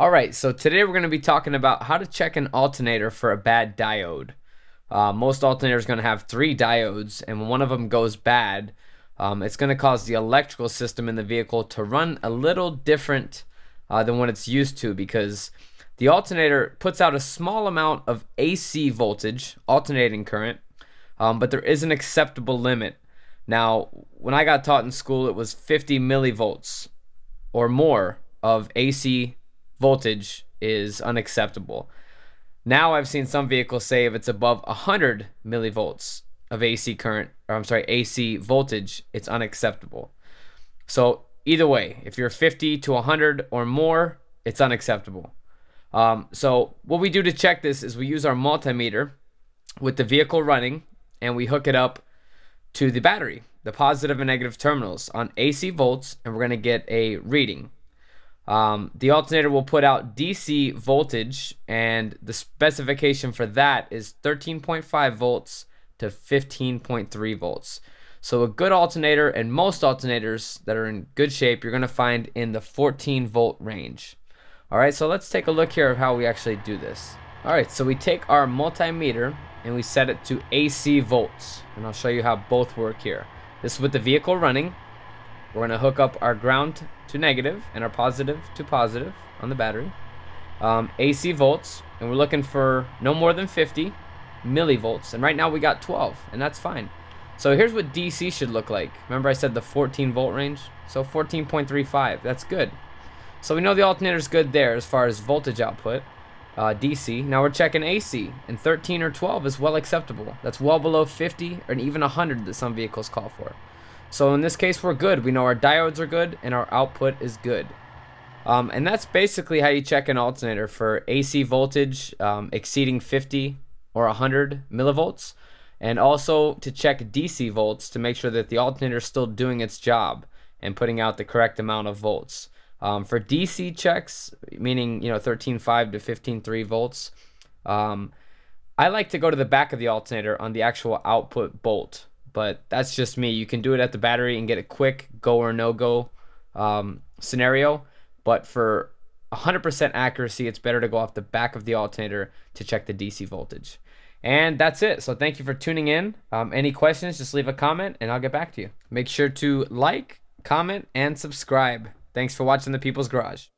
All right, so today we're going to be talking about how to check an alternator for a bad diode. Uh, most alternators are going to have three diodes, and when one of them goes bad, um, it's going to cause the electrical system in the vehicle to run a little different uh, than what it's used to because the alternator puts out a small amount of AC voltage, alternating current, um, but there is an acceptable limit. Now, when I got taught in school, it was 50 millivolts or more of AC voltage is unacceptable. Now I've seen some vehicles say if it's above 100 millivolts of AC current, or I'm sorry, AC voltage, it's unacceptable. So either way, if you're 50 to 100 or more, it's unacceptable. Um, so what we do to check this is we use our multimeter with the vehicle running and we hook it up to the battery, the positive and negative terminals on AC volts, and we're going to get a reading. Um, the alternator will put out DC voltage, and the specification for that is 13.5 volts to 15.3 volts. So a good alternator and most alternators that are in good shape, you're going to find in the 14 volt range. All right, so let's take a look here of how we actually do this. All right, so we take our multimeter and we set it to AC volts. And I'll show you how both work here. This is with the vehicle running. We're going to hook up our ground to negative and our positive to positive on the battery. Um, AC volts, and we're looking for no more than 50 millivolts. And right now we got 12, and that's fine. So here's what DC should look like. Remember I said the 14 volt range? So 14.35, that's good. So we know the alternator is good there as far as voltage output, uh, DC. Now we're checking AC, and 13 or 12 is well acceptable. That's well below 50 or even 100 that some vehicles call for. So in this case, we're good. We know our diodes are good and our output is good. Um, and that's basically how you check an alternator for AC voltage um, exceeding 50 or 100 millivolts. And also to check DC volts to make sure that the alternator is still doing its job and putting out the correct amount of volts. Um, for DC checks, meaning you know 13.5 to 15.3 volts, um, I like to go to the back of the alternator on the actual output bolt. But that's just me. You can do it at the battery and get a quick go or no go um, scenario. But for 100% accuracy, it's better to go off the back of the alternator to check the DC voltage. And that's it. So thank you for tuning in. Um, any questions, just leave a comment and I'll get back to you. Make sure to like, comment, and subscribe. Thanks for watching The People's Garage.